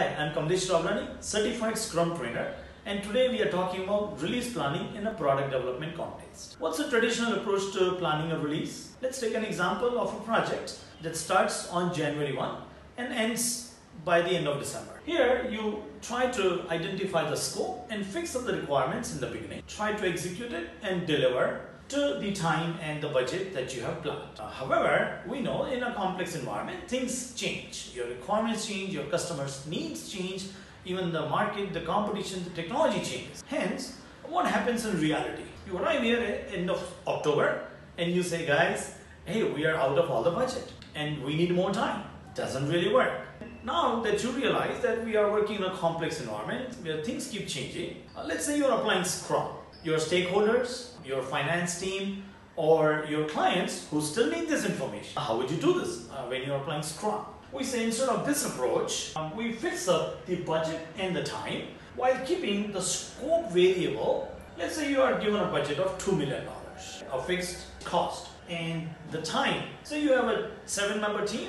Hi, I'm Kamlesh Ravlani, certified Scrum trainer, and today we are talking about release planning in a product development context. What's the traditional approach to planning a release? Let's take an example of a project that starts on January 1 and ends by the end of December. Here, you try to identify the scope and fix up the requirements in the beginning, try to execute it and deliver to the time and the budget that you have planned. Uh, however, we know in a complex environment, things change. Your requirements change, your customers' needs change, even the market, the competition, the technology changes. Hence, what happens in reality? You arrive here at end of October and you say, guys, hey, we are out of all the budget and we need more time. Doesn't really work. Now that you realize that we are working in a complex environment where things keep changing, uh, let's say you're applying Scrum your stakeholders, your finance team, or your clients who still need this information. How would you do this uh, when you're applying Scrum? We say instead of this approach, um, we fix up the budget and the time while keeping the scope variable. Let's say you are given a budget of $2 million, a fixed cost, and the time. So you have a seven member team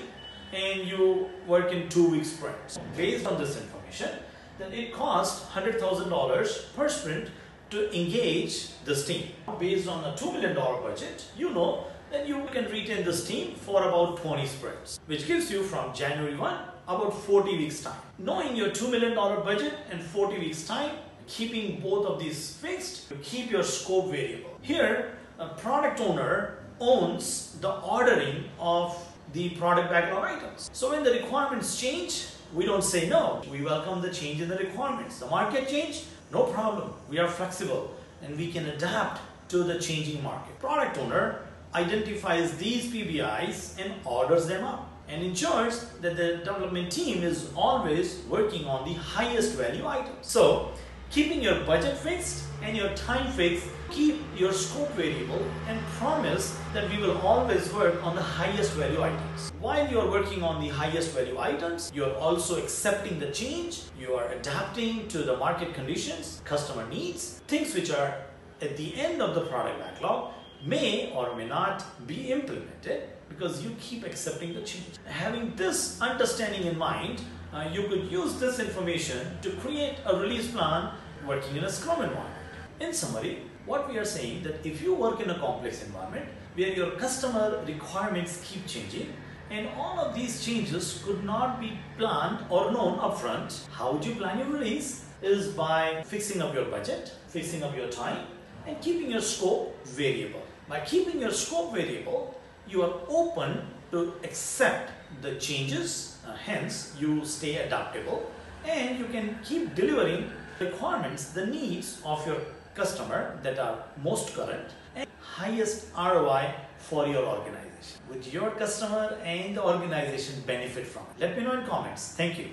and you work in two week sprints. Based on this information, then it costs $100,000 per sprint to engage this team. Based on a $2 million budget, you know that you can retain this team for about 20 sprints, which gives you from January 1 about 40 weeks time. Knowing your $2 million budget and 40 weeks time, keeping both of these fixed, you keep your scope variable. Here, a product owner owns the ordering of the product backlog items. So when the requirements change, we don't say no. We welcome the change in the requirements. The market change, no problem. We are flexible and we can adapt to the changing market. Product owner identifies these PBIs and orders them up and ensures that the development team is always working on the highest value item. So keeping your budget fixed and your time fixed, keep your scope variable and promise that we will always work on the highest value items. While you are working on the highest value items, you are also accepting the change, you are adapting to the market conditions, customer needs, things which are at the end of the product backlog may or may not be implemented because you keep accepting the change. Having this understanding in mind, uh, you could use this information to create a release plan working in a Scrum environment. In summary, what we are saying that if you work in a complex environment where your customer requirements keep changing and all of these changes could not be planned or known upfront, how would you plan your release? Is by fixing up your budget, fixing up your time, and keeping your scope variable. By keeping your scope variable, you are open to accept the changes, uh, hence you stay adaptable and you can keep delivering requirements, the needs of your customer that are most current and highest ROI for your organization. Would your customer and the organization benefit from it? Let me know in comments. Thank you.